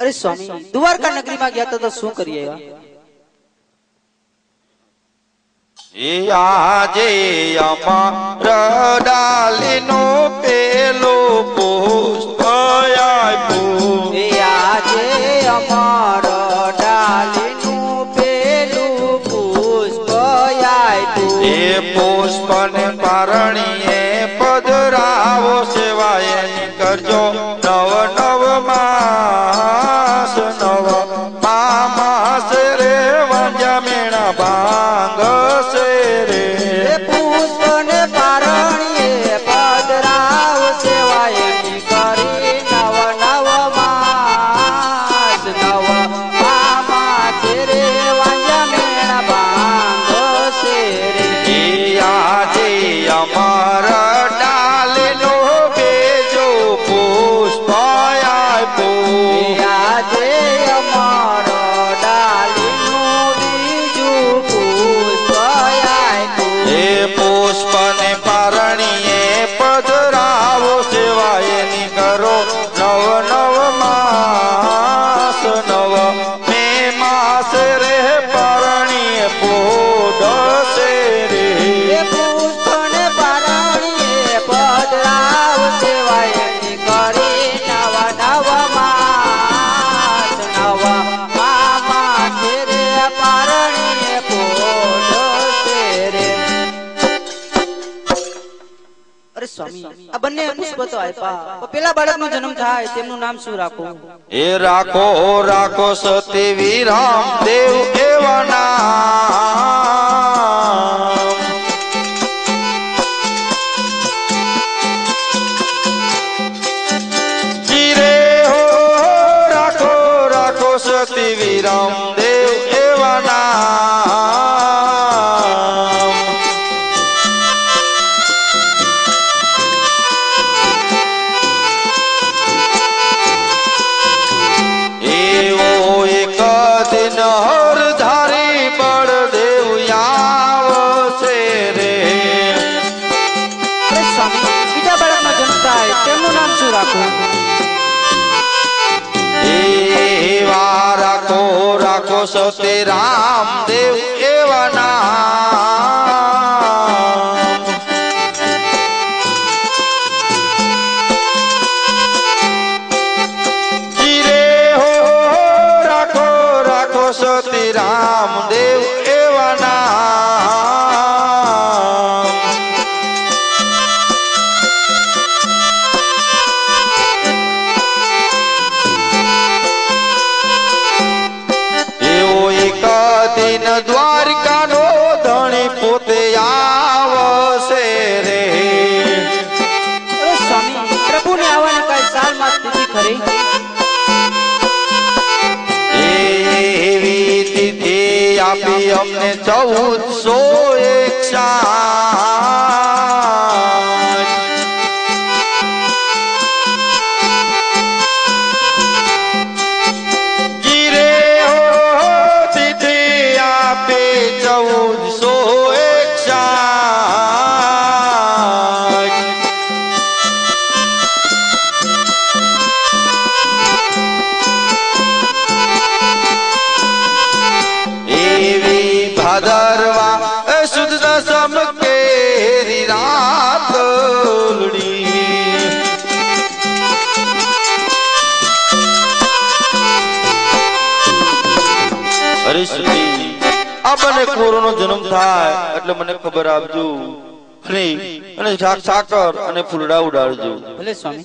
અરે સ્વામી દ્વારકા નગરીમાં ગયા તો તો શું કરીએ? આજે અમાર ડાલીનો પેલો પુષ્પ આજે અમાર ડાલીનું પેલું પુષ્પ એ પુષ્પને પારણીએ પધરાવો સેવાય કરજો નવ આ બંને પુષ્પ આપ્યા પેલા બાળકનો જન્મ થાય તેમનું નામ શું રાખવું એ રાખો રાખો સતી વિરામ દેવ એવા નામ. જીરે હો રાખો રાખો સતી વિરામ રાખો તે રામદેવ એવા ના રામદેવ. આપી અમને ચૌદસો એક હરીશજી આ બને કોરોનો જન્મ થાય એટલે મને ખબર આપજો. અને સાકર અને ફૂલડા ઉડાડજો. ભલે સ્વામી.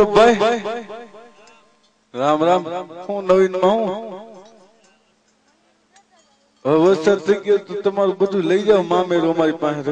વલ્લભભાઈ રામ રામ. હું નવીનમાં હું. વરસાદ થઈ ગયો તમારું બધું લઈ જાઓ, મામેરું અમારી પાસે